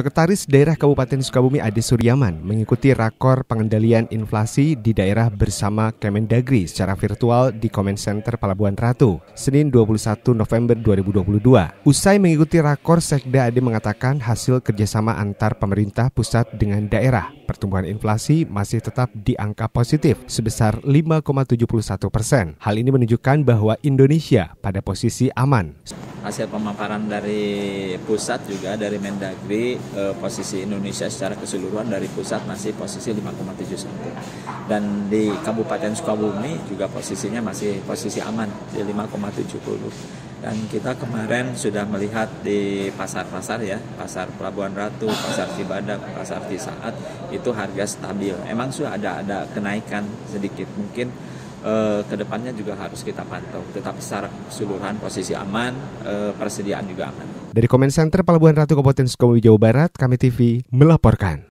Sekretaris Daerah Kabupaten Sukabumi Ade Suryaman mengikuti rakor pengendalian inflasi di daerah bersama Kemendagri secara virtual di Comment Center Pelabuhan Ratu, Senin 21 November 2022. Usai mengikuti rakor, Sekda Ade mengatakan hasil kerjasama antar pemerintah pusat dengan daerah, pertumbuhan inflasi masih tetap di angka positif sebesar 5,71 persen. Hal ini menunjukkan bahwa Indonesia pada posisi aman hasil pemaparan dari pusat juga dari Mendagri eh, posisi Indonesia secara keseluruhan dari pusat masih posisi 5,71 dan di Kabupaten Sukabumi juga posisinya masih posisi aman di 5,70 dan kita kemarin sudah melihat di pasar-pasar ya pasar Pelabuhan Ratu, pasar Cibadak, pasar Cisaat itu harga stabil. Emang sudah ada ada kenaikan sedikit mungkin eh, ke depannya juga harus kita pantau. Tetap secara keseluruhan posisi aman, eh, persediaan juga aman. Dari Komen Center Pelabuhan Ratu Kabupaten Sukabumi Jawa Barat, kami TV melaporkan.